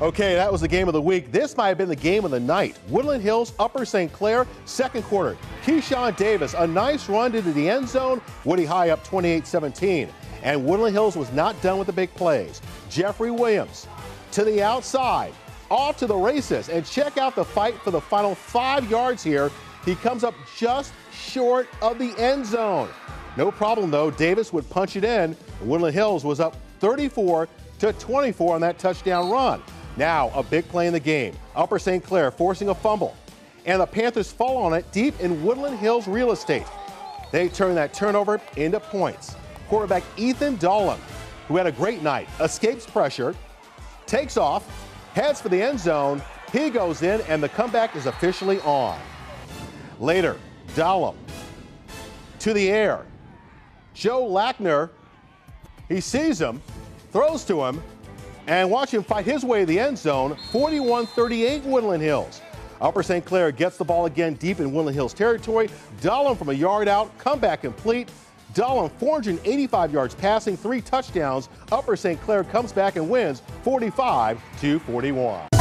Okay, that was the game of the week. This might have been the game of the night. Woodland Hills, Upper St. Clair, second quarter. Keyshawn Davis, a nice run into the end zone. Woody High up 28-17. And Woodland Hills was not done with the big plays. Jeffrey Williams to the outside, off to the races. And check out the fight for the final five yards here. He comes up just short of the end zone. No problem, though. Davis would punch it in. Woodland Hills was up 34 to 24 on that touchdown run. Now, a big play in the game. Upper St. Clair forcing a fumble. And the Panthers fall on it deep in Woodland Hills real estate. They turn that turnover into points. Quarterback Ethan Dahlem, who had a great night, escapes pressure, takes off, heads for the end zone. He goes in, and the comeback is officially on. Later, Dahlem to the air. Joe Lackner, he sees him, throws to him, and watch him fight his way to the end zone. 41 38 Woodland Hills. Upper St. Clair gets the ball again deep in Woodland Hills territory. Dahlem from a yard out, comeback complete. Dahlem 485 yards passing, three touchdowns. Upper St. Clair comes back and wins 45 to 41.